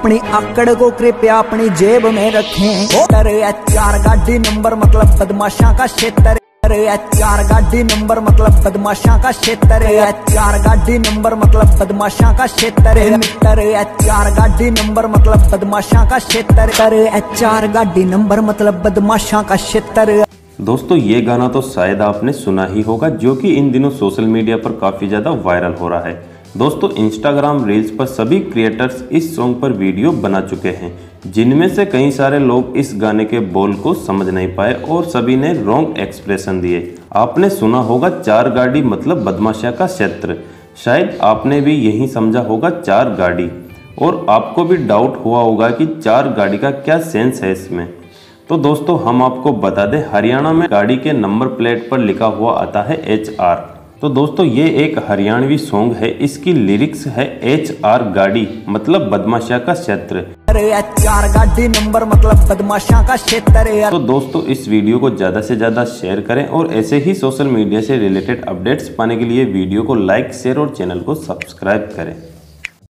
अपनी आकड़ को कृपया अपनी जेब में रखें। चार गाड़ी नंबर मतलब बदमाशा का क्षेत्र। चार गाड़ी नंबर मतलब बदमाशा का क्षेत्र। चार गाड़ी नंबर मतलब बदमाशा का क्षेत्र। मीटर चार गाड़ी नंबर मतलब बदमाशा का क्षेत्र। चार गाड़ी नंबर मतलब बदमाशा का क्षेत्र। दोस्तों, ये गाना तो शायद आपने सुना ही होगा, जो कि इन दिनों सोशल मीडिया पर काफ़ी ज़्यादा वायरल हो रहा है। दोस्तों इंस्टाग्राम रील्स पर सभी क्रिएटर्स इस सॉन्ग पर वीडियो बना चुके हैं, जिनमें से कई सारे लोग इस गाने के बोल को समझ नहीं पाए और सभी ने रॉन्ग एक्सप्रेशन दिए। आपने सुना होगा चार गाड़ी मतलब बदमाशा का क्षेत्र। शायद आपने भी यही समझा होगा चार गाड़ी। और आपको भी डाउट हुआ होगा कि चार गाड़ी का क्या सेंस है इसमें। तो दोस्तों, हम आपको बता दें, हरियाणा में गाड़ी के नंबर प्लेट पर लिखा हुआ आता है एच आर तो दोस्तों ये एक हरियाणवी सॉन्ग है। इसकी लिरिक्स है एच आर गाड़ी मतलब बदमाशा का क्षेत्र। गाड़ी नंबर मतलब बदमाशा का क्षेत्र तो दोस्तों इस वीडियो को ज़्यादा से ज़्यादा शेयर करें और ऐसे ही सोशल मीडिया से रिलेटेड अपडेट्स पाने के लिए वीडियो को लाइक शेयर और चैनल को सब्सक्राइब करें।